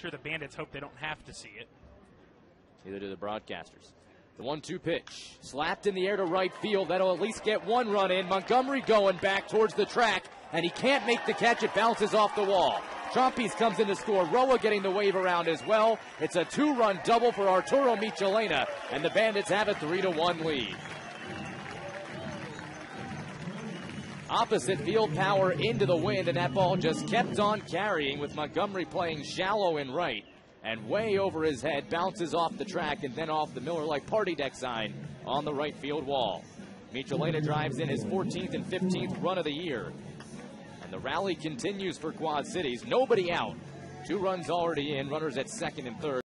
sure the Bandits hope they don't have to see it. Neither do the broadcasters. The one two pitch. Slapped in the air to right field. That'll at least get one run in. Montgomery going back towards the track, and he can't make the catch. It bounces off the wall. Trompies comes in to score. Roa getting the wave around as well. It's a two run double for Arturo Michelena, and the Bandits have a 3 to 1 lead. Opposite field power into the wind, and that ball just kept on carrying with Montgomery playing shallow in right and way over his head, bounces off the track and then off the Miller Lite party deck sign on the right field wall. Michelena drives in his 14th and 15th run of the year. And the rally continues for Quad Cities. Nobody out. Two runs already in, runners at second and third.